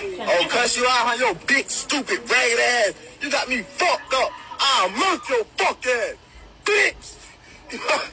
Oh, cuss you out, huh? Yo, big, stupid, ragged ass. You got me fucked up. I'll murk your fuck ass. Bitch.